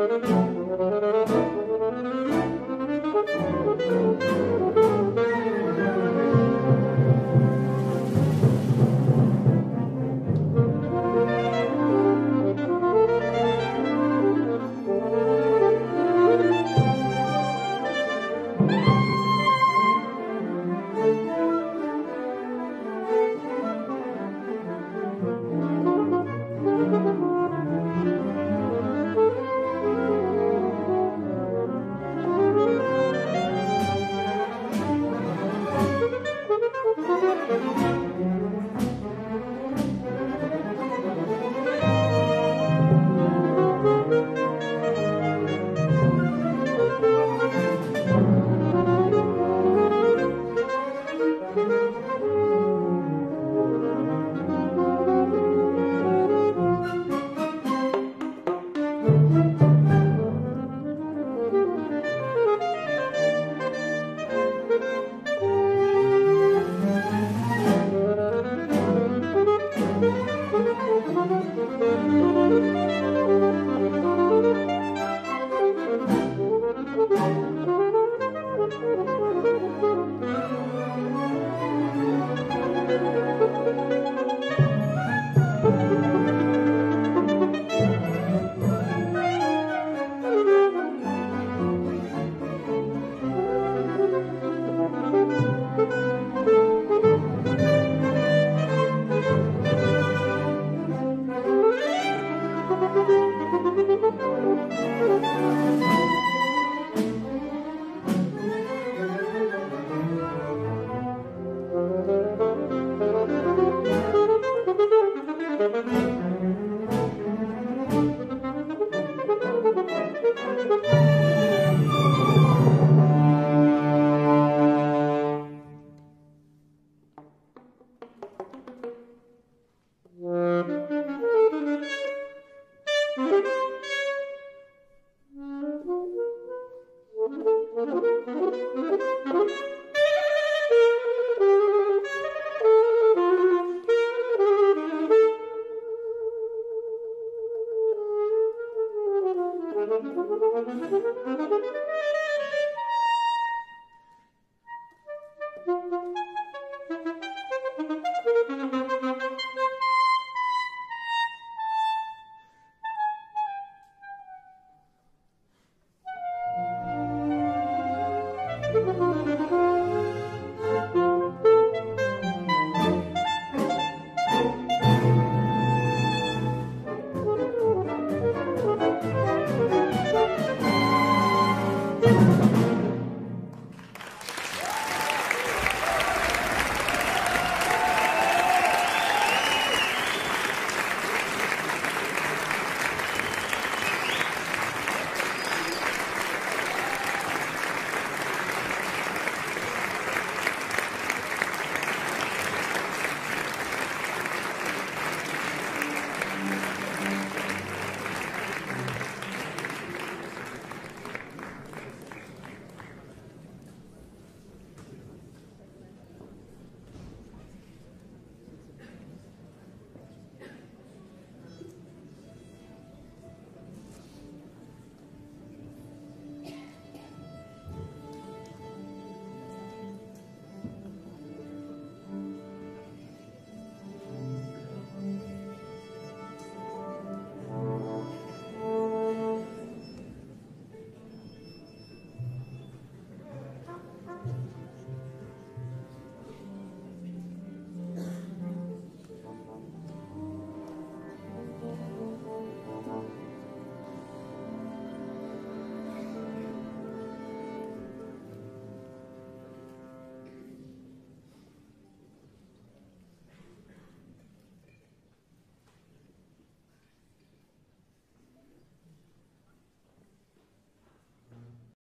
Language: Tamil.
Thank you. Música